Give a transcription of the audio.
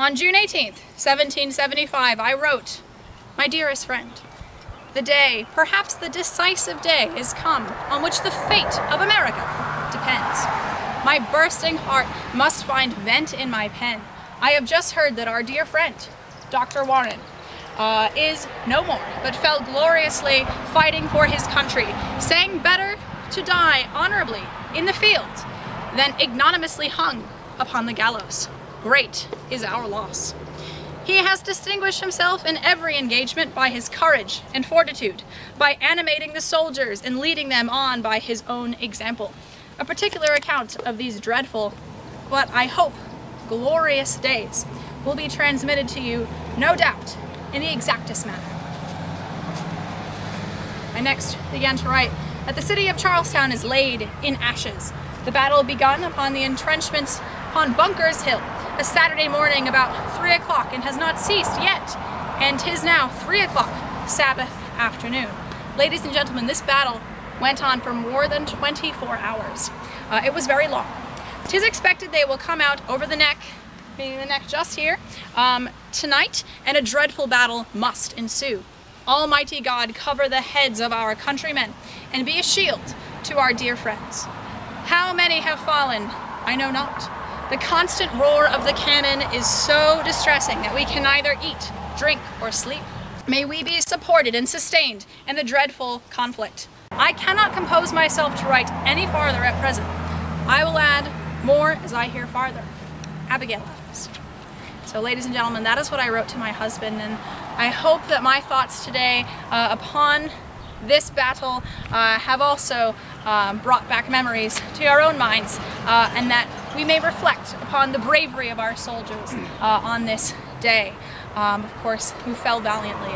On June 18th, 1775, I wrote, My dearest friend, the day, perhaps the decisive day, is come on which the fate of America depends. My bursting heart must find vent in my pen. I have just heard that our dear friend, Dr. Warren, uh, is no more, but fell gloriously fighting for his country, saying better to die honorably in the field than ignominiously hung upon the gallows. Great is our loss. He has distinguished himself in every engagement by his courage and fortitude, by animating the soldiers and leading them on by his own example. A particular account of these dreadful, but I hope glorious days will be transmitted to you, no doubt, in the exactest manner. I next began to write that the city of Charlestown is laid in ashes. The battle begun upon the entrenchments upon Bunker's Hill, a Saturday morning about 3 o'clock and has not ceased yet. And 'tis now 3 o'clock, Sabbath afternoon. Ladies and gentlemen, this battle went on for more than 24 hours. Uh, it was very long. Tis expected they will come out over the neck, meaning the neck just here, um, tonight, and a dreadful battle must ensue. Almighty God, cover the heads of our countrymen and be a shield to our dear friends. How many have fallen, I know not. The constant roar of the cannon is so distressing that we can neither eat, drink, or sleep. May we be supported and sustained in the dreadful conflict. I cannot compose myself to write any farther at present. I will add more as I hear farther. Abigail. So ladies and gentlemen, that is what I wrote to my husband and I hope that my thoughts today uh, upon this battle uh, have also uh, brought back memories to our own minds uh, and that we may reflect upon the bravery of our soldiers uh, on this day, um, of course, who fell valiantly